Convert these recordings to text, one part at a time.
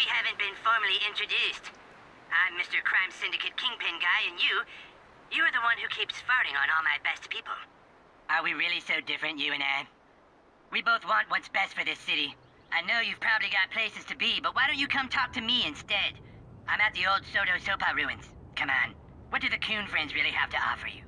We haven't been formally introduced. I'm Mr. Crime Syndicate Kingpin Guy, and you... You're the one who keeps farting on all my best people. Are we really so different, you and I? We both want what's best for this city. I know you've probably got places to be, but why don't you come talk to me instead? I'm at the old SoDoSoPa ruins. Come on. What do the Coon friends really have to offer you?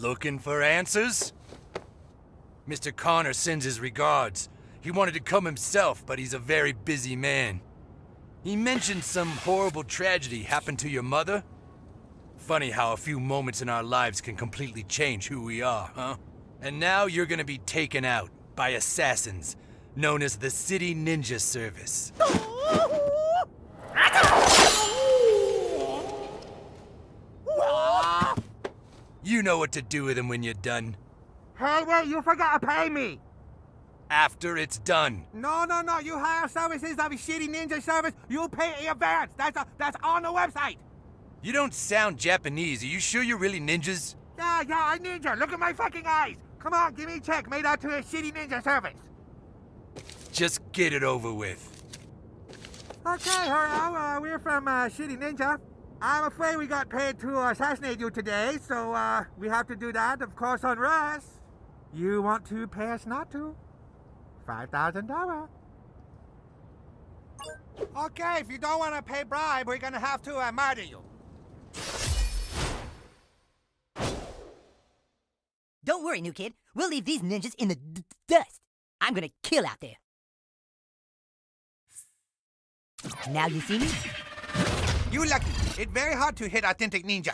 Looking for answers? Mitch Conner sends his regards. He wanted to come himself, but he's a very busy man. He mentioned some horrible tragedy happened to your mother? Funny how a few moments in our lives can completely change who we are, huh? And now you're gonna be taken out by assassins, known as the Shitty Ninja Service. You know what to do with them when you're done. Hey, wait, you forgot to pay me. After it's done. No, no, no. You hire services of a shitty ninja service, you pay in advance. That's, a, that's on the website. You don't sound Japanese. Are you sure you're really ninjas? Yeah, yeah, I ninja. Look at my fucking eyes. Come on, give me a check made out to a shitty ninja service. Just get it over with. Okay, hello. Uh, we're from uh, Shitty Ninja. I'm afraid we got paid to assassinate you today, so uh, we have to do that, of course, on Russ. You want to pay us not to? $5,000. Okay, if you don't want to pay bribe, we're gonna have to uh, murder you. Don't worry, new kid. We'll leave these ninjas in the d- dust. I'm gonna kill out there. Now you see me? You lucky. It's very hard to hit authentic ninja.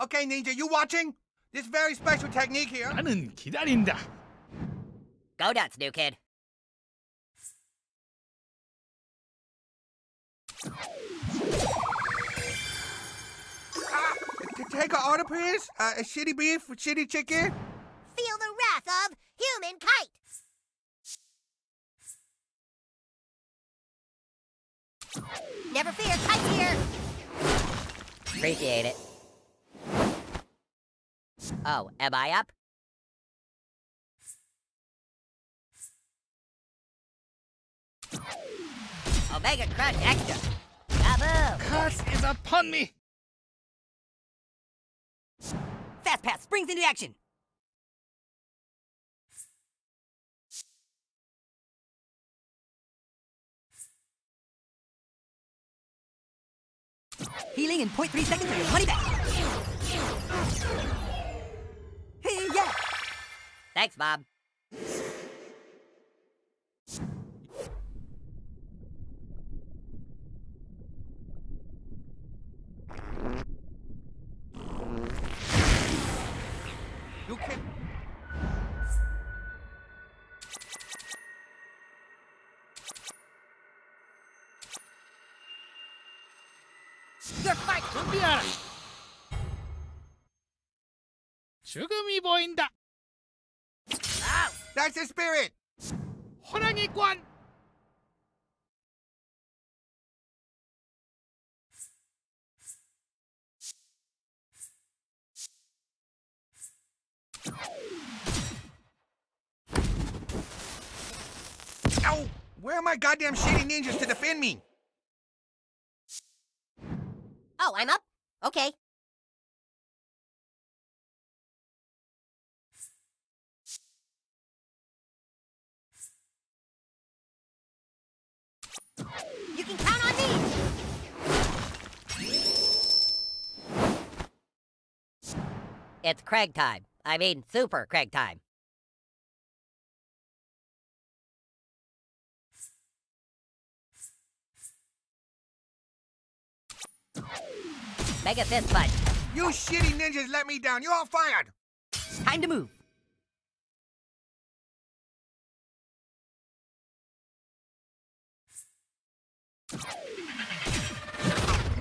Okay, ninja, you watching? This very special technique here. 나는 기다린다. Go nuts, new kid. Ah, t- take an order, please. Uh, a shitty beef with shitty chicken. Feel the wrath of Human Kite. Never fear, Kite's here. Appreciate it. Oh, am I up? Omega Crunch Extra. Bravo! Curse is upon me. Fast Pass springs into action. Healing in 0.3 seconds or your money back. Hey, yeah. Thanks, Bob. You can. 준비하라. 죽음이 보인다. That's the spirit. 호랑이 관. Ow! Where are my goddamn shitty ninjas to defend me? Oh, I'm up? Okay. You can count on me! It's Craig time. I mean, Super Craig time. Mega Fist Punch. You shitty ninjas let me down. You're all fired. Time to move.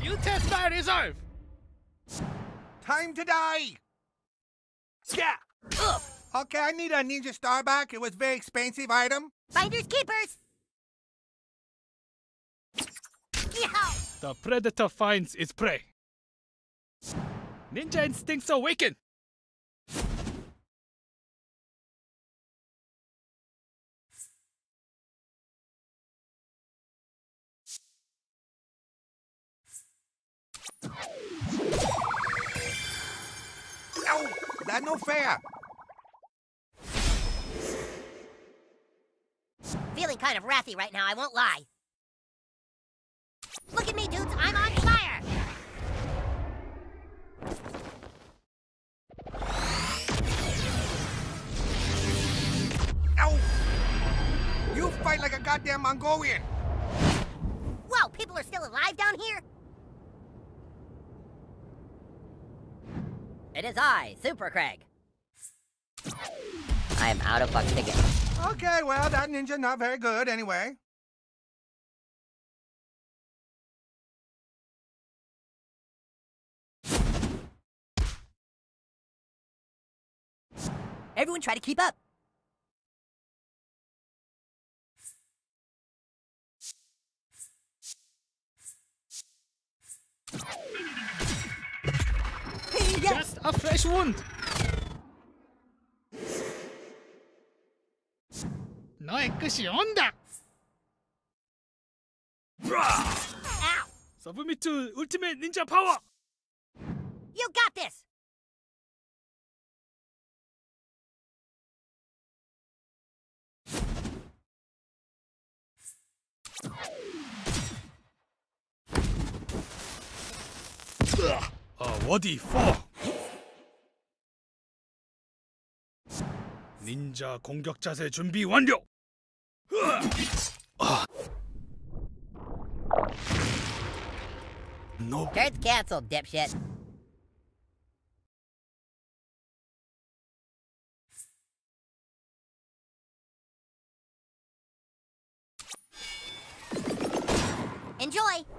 You test my resolve. Time to die. Yeah. Ugh. Okay, I need a ninja star back. It was a very expensive item. Finders keepers. The predator finds its prey. Ninja instincts awaken. No, that's no fair. Feeling kind of wrathy right now, I won't lie. Look at me, goddamn Mongolian. Whoa, people are still alive down here? It is I, Super Craig. I am out of fuck tickets. Okay, well, that ninja not very good anyway. Everyone try to keep up. Just a fresh wound. No execution だ。Submit to ultimate ninja power. You got this. 어, 워디 4. 닌자 공격 자세 준비 완료. 노 Kurt's canceled, dipshit. Enjoy!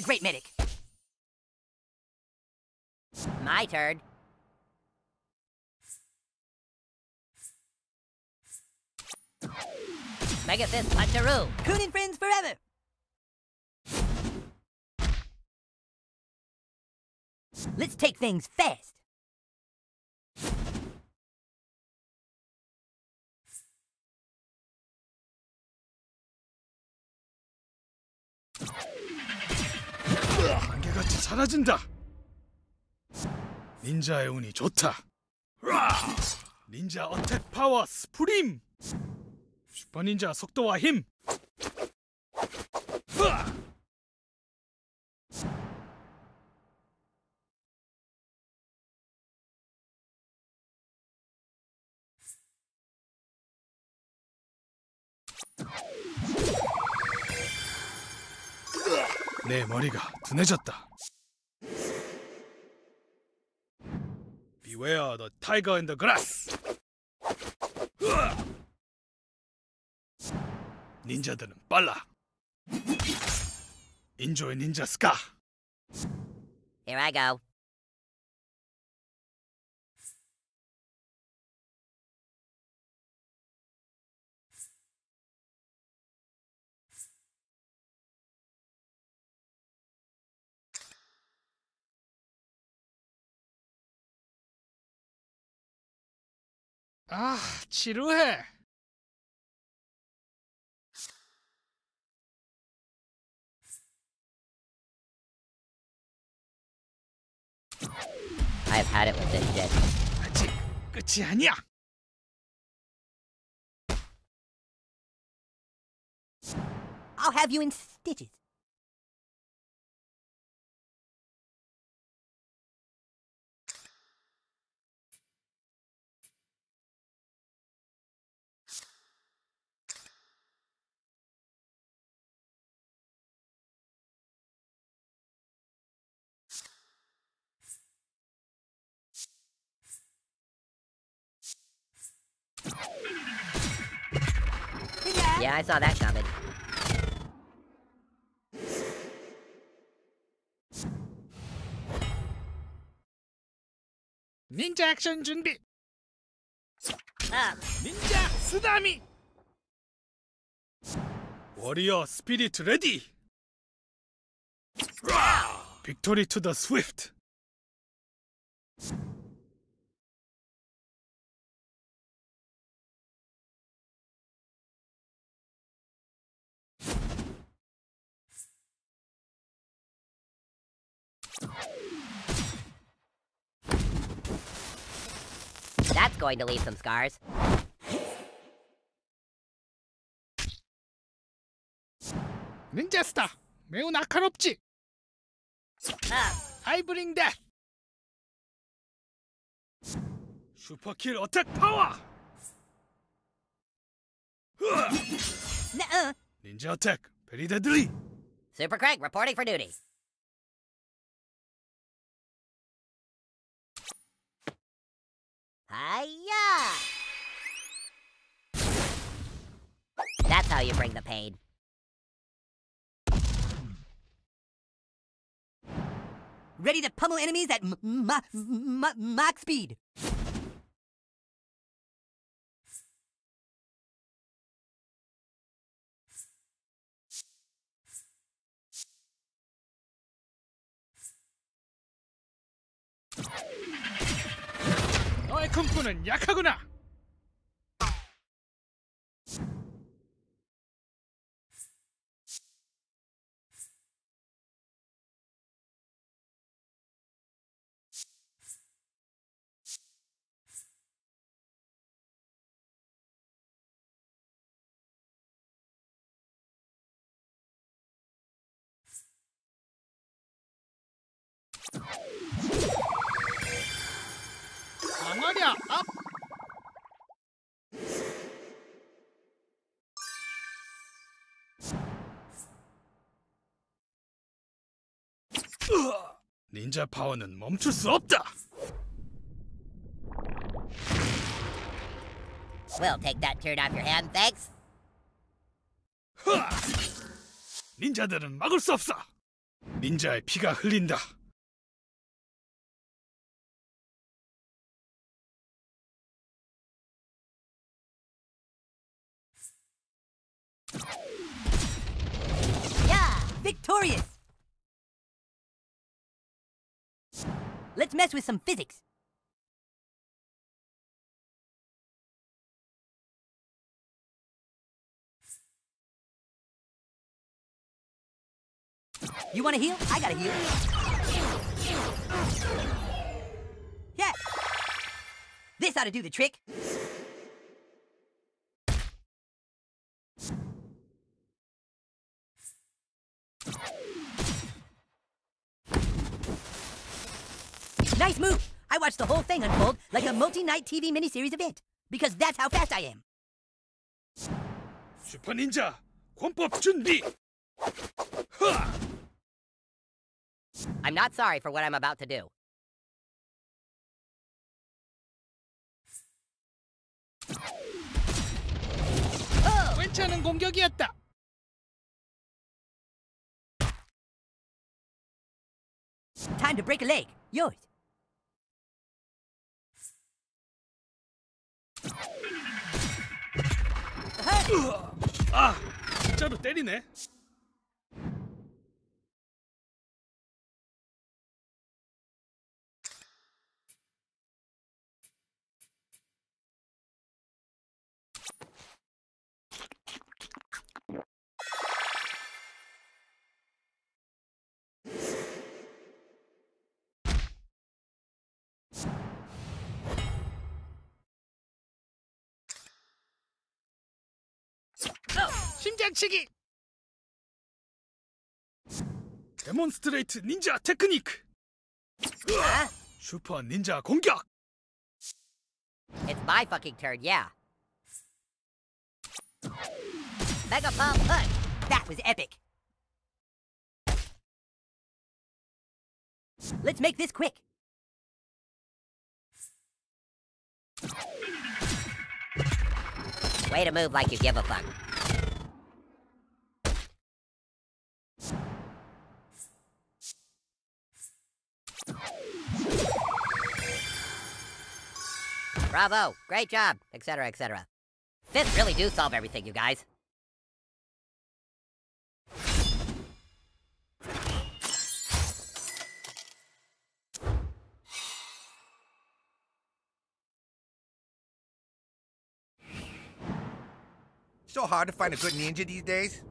A great medic. My turn. Mega Fist Puncheroo. Coon and friends forever. Let's take things fast. 사라진다. 닌자의 운이 좋다. 닌자 어택 파워 스프림. 슈퍼 닌자 속도와 힘. 내 머리가 둔해졌다. Beware the tiger in the grass. 닌자들은 빨라. Enjoy 닌자 스카. Here I go. 아, 지루해. I've had it with this shit. 아직 끝이 아니야. I'll have you in stitches. Yeah, I saw that coming. Ninja action 準備 Ninja Tsunami! Warrior Spirit ready! Victory to the swift! That's going to leave some scars. 닌자 스타. 매우 날카롭지. Up. I bring that. 슈퍼킬 어택 파워. Nuh-uh. 닌자 어택 베리 데들리. Super Craig reporting for duty. Hiya! That's how you bring the pain. Ready to pummel enemies at m- ma- ma- Mach speed. 금꾼은 약하구나. 好 앞. 으아! 닌자 파워는 멈출 수 없다. We'll take that turn off your hand, thanks. 닌자들은 막을 수 없어. 닌자의 피가 흘린다. Yeah, victorious. Let's mess with some physics. You want to heal? I got to heal. Yeah. This ought to do the trick. Nice move! I watched the whole thing unfold like a multi-night TV miniseries event. Because that's how fast I am. 슈퍼 닌자 권법 준비. 흐아! I'm not sorry for what I'm about to do. 괜찮은 공격이었다. Time to break a leg. Yours. 아, 진짜로 때리네. 심장치기. 데몬스트레이트 닌자 테크닉. 으아! 슈퍼 닌자 공격. It's my fucking turn, yeah. Mega Pump Punch! That was epic. Let's make this quick. Way to move like you give a fuck. Bravo. Great job. Etc. Etc. Fists really do solve everything, you guys. So hard to find a good ninja these days.